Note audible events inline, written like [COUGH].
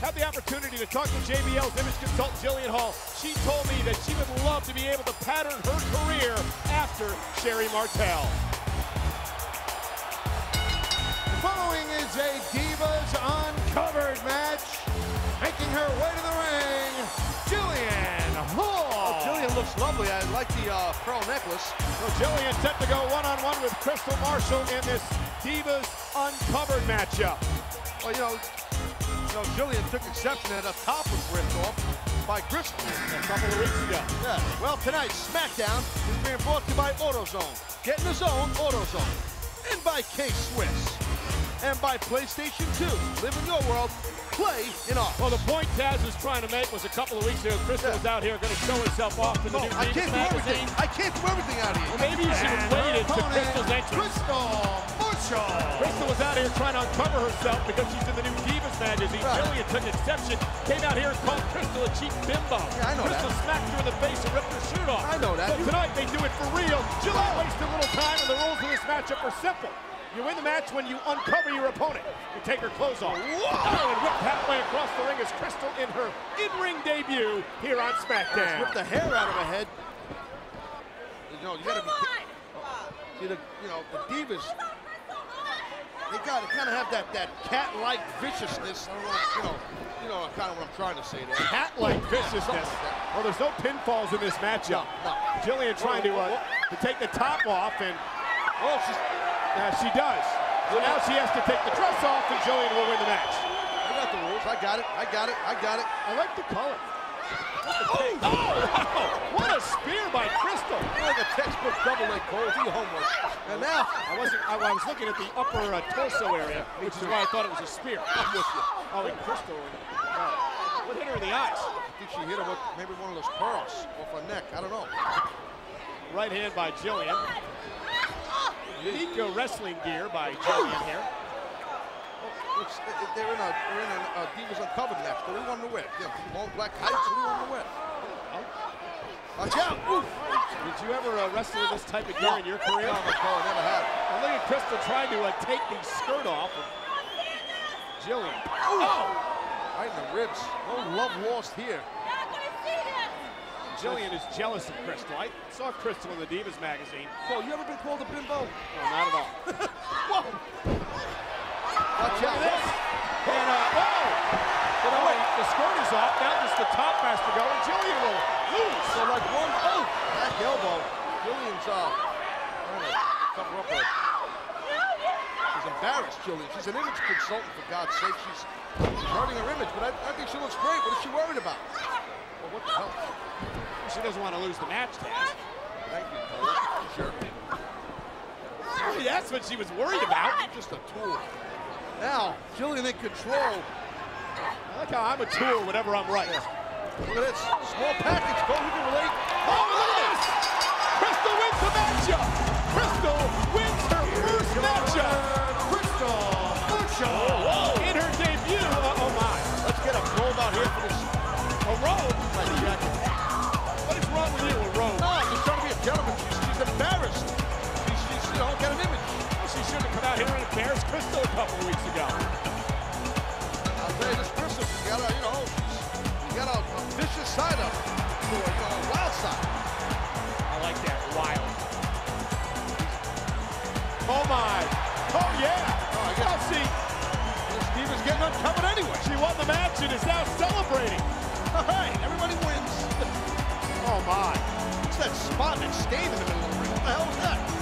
had the opportunity to talk to JBL's image consultant, Jillian Hall. She told me that she would love to be able to pattern her career after Sherri Martel. The following is a Divas Uncovered match. Making her way to the ring, Jillian Hall. Oh, Jillian looks lovely. I like the uh, pearl necklace. So Jillian set to go one-on-one -on -one with Kristal Marshall in this Divas Uncovered matchup. Well, you know, you know, Jillian took exception that a top was ripped off by Kristal a couple of weeks ago. Yeah. Well, tonight, SmackDown is being brought to you by AutoZone. Get in the zone, AutoZone. And by K-Swiss and by PlayStation 2. Live in your world, play in ours. Well, the point Taz was trying to make was a couple of weeks ago, Kristal yeah. was out here going to show herself off in the no, new I can't magazine. do everything. I can't do everything out here. Well, maybe you should have waited to Kristal's entrance. Kristal Marshall. Kristal was out here trying to uncover herself because she's in the new Divas magazine. Right. Jillian took exception, came out here and called Kristal a cheap bimbo. Yeah, I know Kristal that. smacked her in the face and ripped her shirt off. I know that. So tonight they do it for real. Jillian wasted a little time, and the rules of this matchup are simple. You win the match when you uncover your opponent. You take her clothes off. Whoa! And whipped halfway across the ring is Kristal in her in-ring debut here on SmackDown. Rip the hair out of her head. You know, you gotta be. See the, you know, the divas. They gotta kind of have that that cat-like viciousness. I don't know, you know, you know, kind of what I'm trying to say there. Cat-like viciousness. Well, there's no pinfalls in this matchup. No, no. Jillian trying to uh, to take the top off and. Oh, she's she does. So now she has to take the dress off and Jillian will win the match. I got the rules. I got it. I got it. I got it. I like the color. Oh, [LAUGHS] oh wow. What a spear by Kristal. Like a textbook double. Do your homework. And now, I wasn't. I, I was looking at the upper uh, torso area, which is why I thought it was a spear. I'm with you. Oh, and Kristal. Uh, what hit her in the eyes? I think she hit her with maybe one of those pearls off her neck. I don't know. Right hand by Jillian. Unique wrestling gear by Jillian here. It's, they're in a they're in a, a Divas Uncovered match. Do you want to win? Yeah, long black do you want to win? Watch out! Oof. Did you ever uh, wrestle in this type of gear in your career? No, no, never have. Well, look at Kristal trying to uh, take the skirt off of Jillian. Oh! Right in the ribs. No love lost here. Jillian is jealous of Kristal. I saw Kristal in the Divas magazine. Cole, you ever been called a bimbo? No, not at all. [LAUGHS] Whoa! Watch out. this. And, uh, whoa! But oh, wait, the skirt is off. Now just the top has to go, and Jillian will lose. So like one, oh, back elbow. Jillian's, uh, cover up her. She's embarrassed, Jillian. She's an image consultant, for God's sake. She's, she's hurting her image, but I, I think she looks great. What is she worried about? Well, what the hell? She doesn't want to lose the match, Taz. Thank you, Cole. Sure. Maybe that's what she was worried about. Just a tool. Now, Jillian in control. I like how I'm a tool whenever I'm right. Look at this. Small package. Cole, you can relate. Oh, look at this. Kristal wins the matchup. Kristal wins her first matchup. Kristal Marshall. Oh, in her debut. Uh, oh, my. Let's get a robe out here for this. A robe? What is wrong with you, a robe? No, I'm just trying to be a gentleman. She's, she's embarrassed. She's, she's, you know, got an image. Well, she should have come out here and embarrassed Kristal a couple of weeks ago. I'll tell you this, Kristal, you got a, you know, you got a, a vicious side her, to her, you know, a wild side. My. Oh, yeah. Oh, I guess see, Diva's getting uncovered anyway. she won the match and is now celebrating. [LAUGHS] All right, everybody wins. [LAUGHS] Oh, my. It's that spot, that stain in the middle of